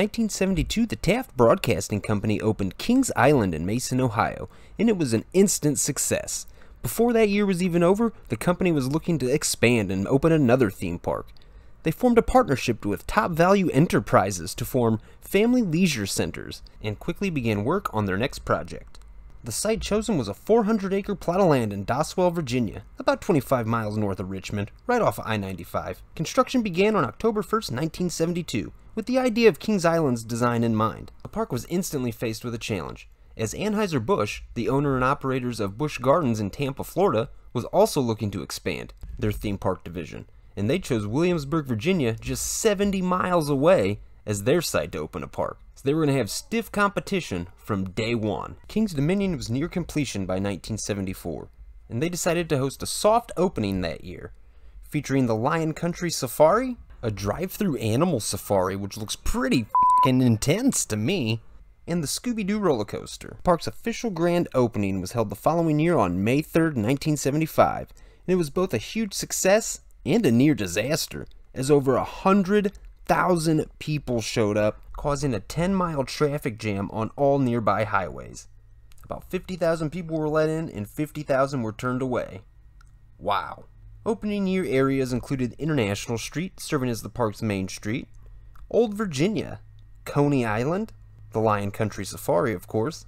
1972, the Taft Broadcasting Company opened Kings Island in Mason, Ohio, and it was an instant success. Before that year was even over, the company was looking to expand and open another theme park. They formed a partnership with Top Value Enterprises to form Family Leisure Centers and quickly began work on their next project. The site chosen was a 400 acre plot of land in Doswell, Virginia, about 25 miles north of Richmond, right off of I 95. Construction began on October 1, 1972, with the idea of Kings Island's design in mind. The park was instantly faced with a challenge, as Anheuser-Busch, the owner and operators of Busch Gardens in Tampa, Florida, was also looking to expand their theme park division, and they chose Williamsburg, Virginia, just 70 miles away as their site to open a park. So they were going to have stiff competition from day one. King's Dominion was near completion by 1974, and they decided to host a soft opening that year, featuring the Lion Country Safari, a drive-through animal safari which looks pretty f***ing intense to me, and the Scooby-Doo roller coaster. Park's official grand opening was held the following year on May 3rd, 1975, and it was both a huge success and a near disaster, as over a hundred thousand people showed up, causing a 10 mile traffic jam on all nearby highways. About 50,000 people were let in and 50,000 were turned away. Wow. Opening year areas included International Street, serving as the park's main street, Old Virginia, Coney Island, the Lion Country Safari, of course,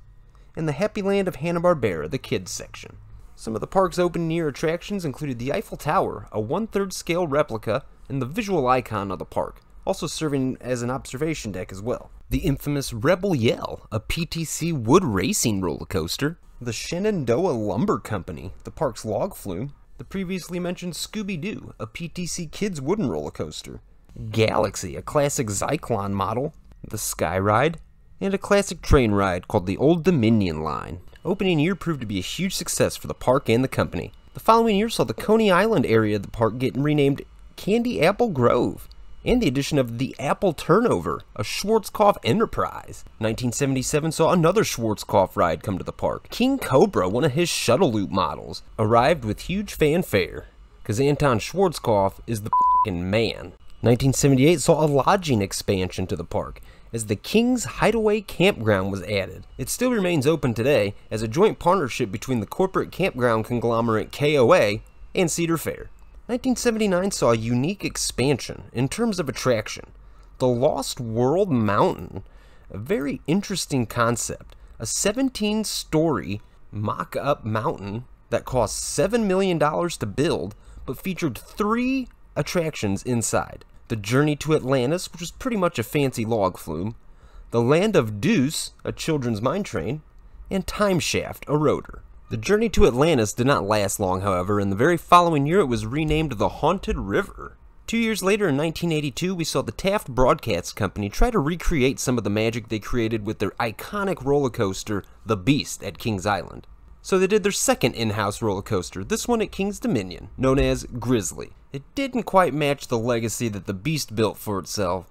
and the Happy Land of Hanna-Barbera, the kids section. Some of the park's open year attractions included the Eiffel Tower, a one-third scale replica, and the visual icon of the park, also serving as an observation deck as well. The infamous Rebel Yell, a PTC wood racing roller coaster. The Shenandoah Lumber Company, the park's log flume. The previously mentioned Scooby-Doo, a PTC kids wooden roller coaster. Galaxy, a classic Zyklon model. The Sky Ride, and a classic train ride called the Old Dominion Line. Opening year proved to be a huge success for the park and the company. The following year saw the Coney Island area of the park get renamed Candy Apple Grove and the addition of the Apple Turnover, a Schwarzkopf enterprise. 1977 saw another Schwarzkopf ride come to the park. King Cobra, one of his shuttle loop models, arrived with huge fanfare, because Anton Schwarzkopf is the fing man. 1978 saw a lodging expansion to the park, as the King's Hideaway Campground was added. It still remains open today as a joint partnership between the corporate campground conglomerate KOA and Cedar Fair. 1979 saw a unique expansion in terms of attraction. The Lost World Mountain, a very interesting concept, a 17 story mock up mountain that cost $7 million to build but featured three attractions inside. The Journey to Atlantis, which was pretty much a fancy log flume, The Land of Dooz, a children's mine train, and Time Shaft, a rotor. The journey to Atlantis did not last long, however, and the very following year it was renamed the Haunted River. Two years later, in 1982, we saw the Taft Broadcast Company try to recreate some of the magic they created with their iconic roller coaster, The Beast, at Kings Island. So they did their second in-house roller coaster, this one at King's Dominion, known as Grizzly. It didn't quite match the legacy that the Beast built for itself,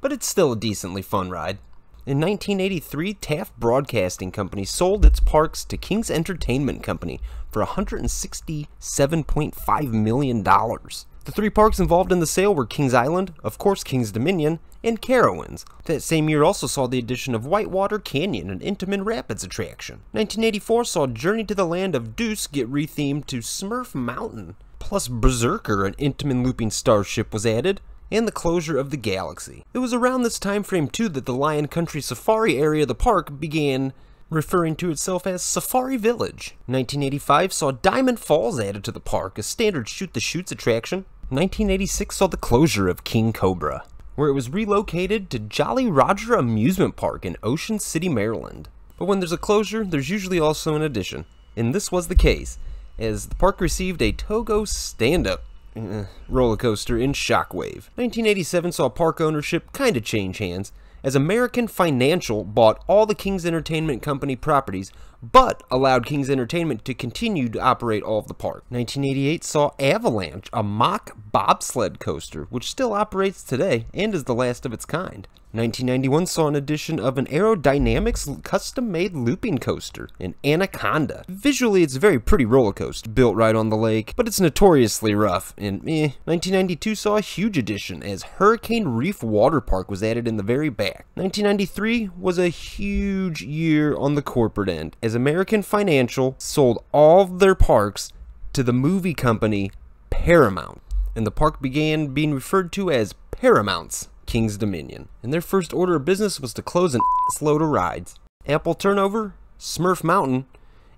but it's still a decently fun ride. In 1983, Taft Broadcasting Company sold its parks to King's Entertainment Company for $167.5 million. The three parks involved in the sale were Kings Island, of course King's Dominion, and Carowinds. That same year also saw the addition of Whitewater Canyon, an Intamin Rapids attraction. 1984 saw Journey to the Land of Dooz get rethemed to Smurf Mountain. Plus Berserker, an Intamin looping starship, was added and the closure of the galaxy. It was around this time frame too that the Lion Country Safari area of the park began referring to itself as Safari Village. 1985 saw Diamond Falls added to the park, a standard shoot the chutes attraction. 1986 saw the closure of King Cobra, where it was relocated to Jolly Roger Amusement Park in Ocean City, Maryland. But when there's a closure, there's usually also an addition, and this was the case, as the park received a Togo stand-up uh, roller coaster in Shockwave. 1987 saw park ownership kind of change hands as American Financial bought all the King's Entertainment Company properties, but allowed King's Entertainment to continue to operate all of the park. 1988 saw Avalanche, a mock bobsled coaster, which still operates today and is the last of its kind. 1991 saw an addition of an Arrow Dynamics custom-made looping coaster, an Anaconda. Visually, it's a very pretty roller coaster, built right on the lake, but it's notoriously rough, and eh. 1992 saw a huge addition, as Hurricane Reef Water Park was added in the very back. 1993 was a huge year on the corporate end, as American Financial sold all their parks to the movie company Paramount, and the park began being referred to as Paramount's King's Dominion, and their first order of business was to close an load of rides. Apple Turnover, Smurf Mountain,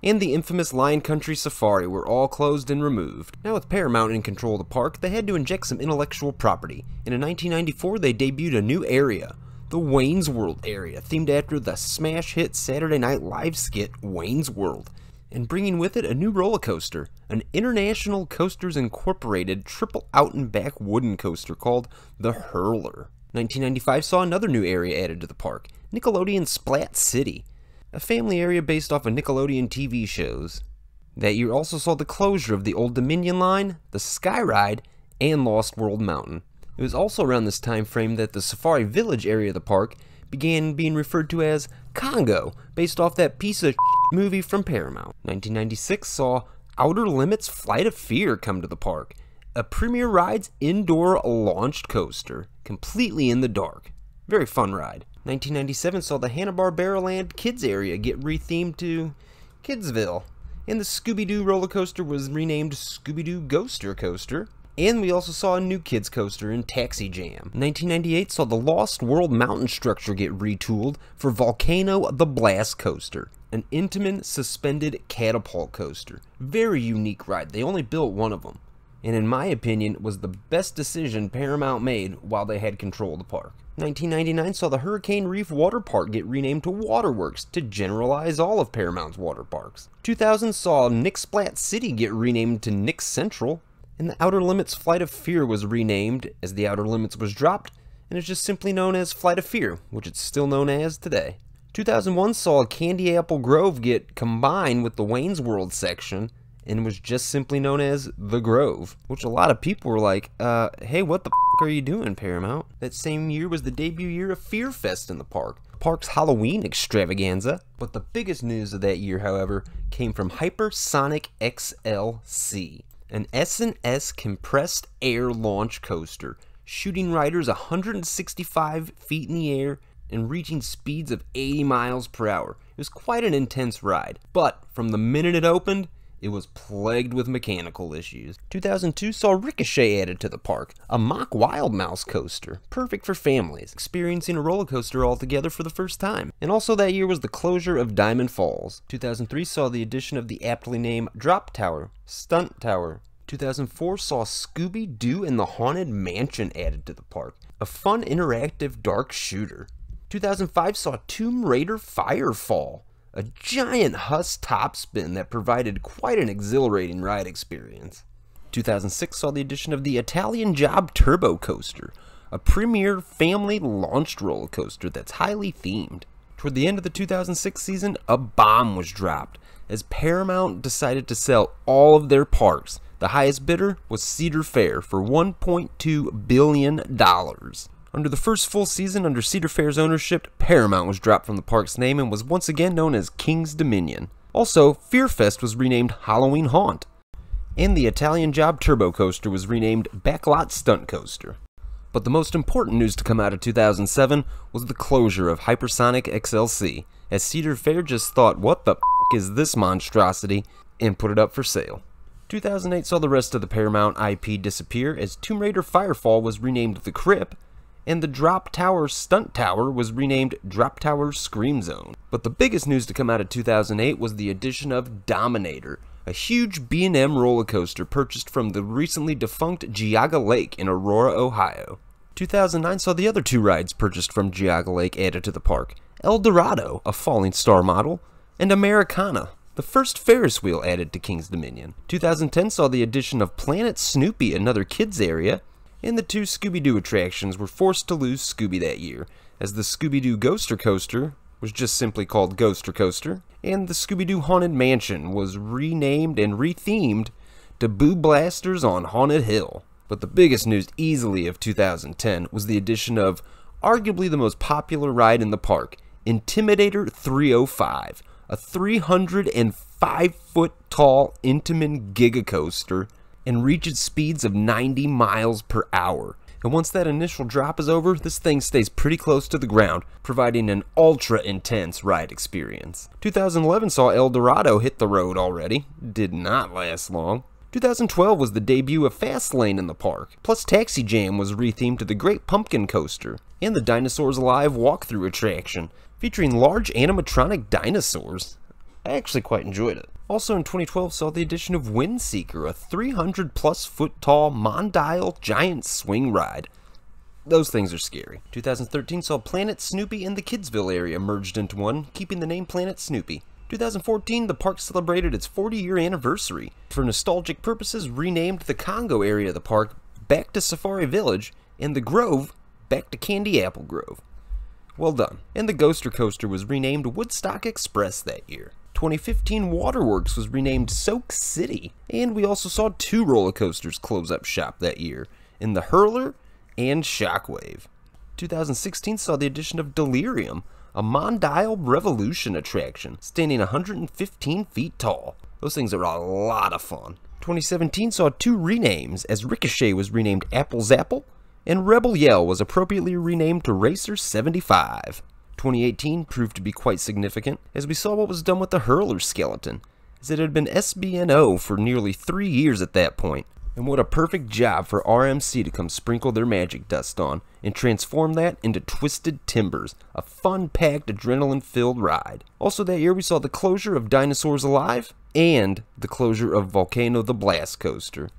and the infamous Lion Country Safari were all closed and removed. Now with Paramount in control of the park, they had to inject some intellectual property, and in 1994 they debuted a new area, the Wayne's World area, themed after the smash hit Saturday Night Live skit Wayne's World and bringing with it a new roller coaster, an International Coasters Incorporated triple out and back wooden coaster called the Hurler. 1995 saw another new area added to the park, Nickelodeon Splat City, a family area based off of Nickelodeon TV shows. That year also saw the closure of the Old Dominion line, the Sky Ride, and Lost World Mountain. It was also around this time frame that the Safari Village area of the park began being referred to as Congo, based off that piece of movie from Paramount. 1996 saw Outer Limits Flight of Fear come to the park, a Premier Rides indoor launched coaster, completely in the dark. Very fun ride. 1997 saw the Hanna-Barbera Land Kids area get rethemed to Kidsville, and the Scooby-Doo roller coaster was renamed Scooby-Doo Ghoster Coaster. And we also saw a new kids coaster in Taxi Jam. 1998 saw the Lost World mountain structure get retooled for Volcano the Blast Coaster, an Intamin suspended catapult coaster. Very unique ride. They only built one of them. And in my opinion, was the best decision Paramount made while they had control of the park. 1999 saw the Hurricane Reef Water Park get renamed to Waterworks to generalize all of Paramount's water parks. 2000 saw Nick Splat City get renamed to Nick Central, and the Outer Limits Flight of Fear was renamed as the Outer Limits was dropped, and is just simply known as Flight of Fear, which it's still known as today. 2001 saw Candy Apple Grove get combined with the Wayne's World section, and was just simply known as The Grove, which a lot of people were like, uh, hey, what the are you doing, Paramount? That same year was the debut year of Fear Fest in the park, park's Halloween extravaganza. But the biggest news of that year, however, came from Hypersonic XLC, an S&S compressed air launch coaster, shooting riders 165 feet in the air and reaching speeds of 80 miles per hour. It was quite an intense ride, but from the minute it opened, it was plagued with mechanical issues. 2002 saw Ricochet added to the park, a mock Wild Mouse coaster, perfect for families, experiencing a roller coaster altogether for the first time. And also that year was the closure of Diamond Falls. 2003 saw the addition of the aptly named Drop Tower, Stunt Tower. 2004 saw Scooby-Doo and the Haunted Mansion added to the park, a fun interactive dark shooter. 2005 saw Tomb Raider Firefall, a giant Huss topspin that provided quite an exhilarating ride experience. 2006 saw the addition of the Italian Job Turbo Coaster, a premier family launched roller coaster that's highly themed. Toward the end of the 2006 season, a bomb was dropped as Paramount decided to sell all of their parks. The highest bidder was Cedar Fair for $1.2 billion. Under the first full season under Cedar Fair's ownership, Paramount was dropped from the park's name and was once again known as King's Dominion. Also, Fearfest was renamed Halloween Haunt, and the Italian Job Turbo Coaster was renamed Backlot Stunt Coaster. But the most important news to come out of 2007 was the closure of Hypersonic XLC, as Cedar Fair just thought, what the is this monstrosity, and put it up for sale. 2008 saw the rest of the Paramount IP disappear as Tomb Raider Firefall was renamed The Crypt, and the Drop Tower Stunt Tower was renamed Drop Tower Scream Zone. But the biggest news to come out of 2008 was the addition of Dominator, a huge B&M roller coaster purchased from the recently defunct Geauga Lake in Aurora, Ohio. 2009 saw the other two rides purchased from Geauga Lake added to the park, El Dorado, a falling star model, and Americana, the first Ferris wheel added to King's Dominion. 2010 saw the addition of Planet Snoopy, another kids area, and the two Scooby Doo attractions were forced to lose Scooby that year, as the Scooby Doo Ghoster Coaster was just simply called Ghoster Coaster, and the Scooby Doo Haunted Mansion was renamed and rethemed to Boo Blasters on Haunted Hill. But the biggest news easily of 2010 was the addition of arguably the most popular ride in the park, Intimidator 305, a 305 foot tall Intamin Giga Coaster and reaches speeds of 90 miles per hour. And once that initial drop is over, this thing stays pretty close to the ground, providing an ultra intense ride experience. 2011 saw El Dorado hit the road already, did not last long. 2012 was the debut of Fastlane in the park, plus Taxi Jam was rethemed to the Great Pumpkin Coaster, and the Dinosaurs Alive walkthrough attraction, featuring large animatronic dinosaurs. I actually quite enjoyed it. Also in 2012 saw the addition of Windseeker, a 300 plus foot tall Mondial giant swing ride. Those things are scary. 2013 saw Planet Snoopy and the Kidsville area merged into one, keeping the name Planet Snoopy. 2014, the park celebrated its 40 year anniversary. For nostalgic purposes, renamed the Congo area of the park back to Safari Village, and the Grove back to Candy Apple Grove. Well done. And the Ghoster Coaster was renamed Woodstock Express that year. 2015 Waterworks was renamed Soak City, and we also saw two roller coasters close up shop that year, in the Hurler and Shockwave. 2016 saw the addition of Delirium, a Mondial Revolution attraction, standing 115 feet tall. Those things are a lot of fun. 2017 saw two renames, as Ricochet was renamed Apple Zapple and Rebel Yell was appropriately renamed to Racer 75. 2018 proved to be quite significant, as we saw what was done with the Hurler skeleton, as it had been SBNO for nearly three years at that point. And what a perfect job for RMC to come sprinkle their magic dust on and transform that into Twisted Timbers, a fun packed, adrenaline filled ride. Also, that year we saw the closure of Dinosaurs Alive and the closure of Volcano the Blast Coaster.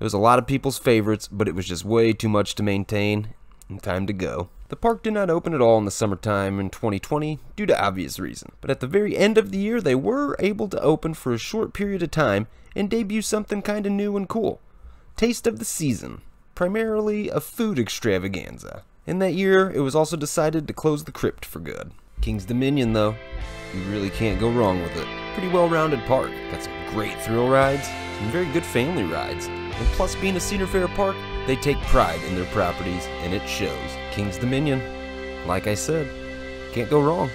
It was a lot of people's favorites, but it was just way too much to maintain, and time to go. The park did not open at all in the summertime in 2020 due to obvious reason, but at the very end of the year they were able to open for a short period of time and debut something kinda new and cool. Taste of the Season, primarily a food extravaganza. In that year, it was also decided to close the crypt for good. King's Dominion, though, you really can't go wrong with it. Pretty well-rounded park, got some great thrill rides, some very good family rides, and plus being a Cedar Fair park, they take pride in their properties, and it shows. King's Dominion, like I said, can't go wrong.